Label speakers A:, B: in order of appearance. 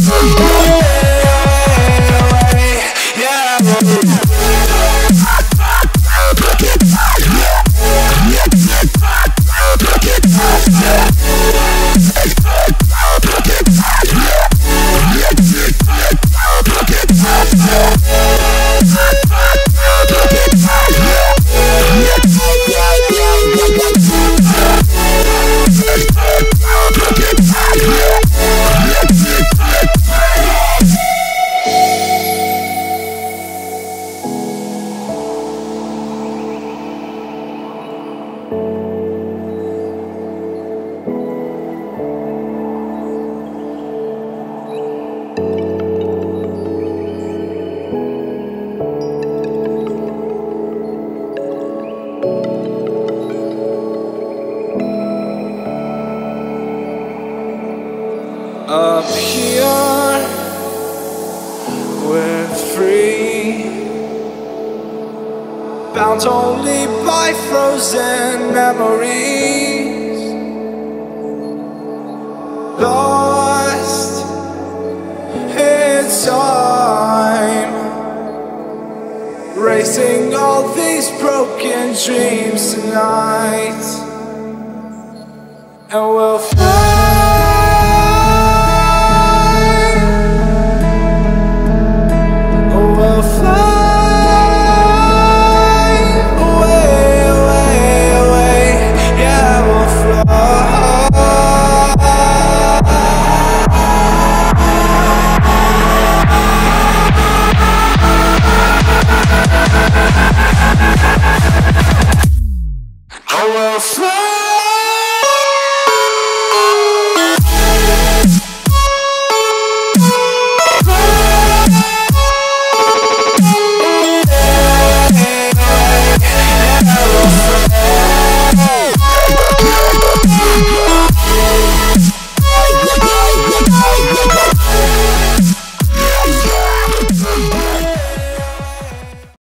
A: Bye. Bound only by frozen memories. Lost in time. Racing all these broken dreams tonight. slow.